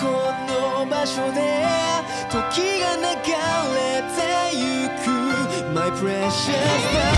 この場所で時が流れてゆく My precious love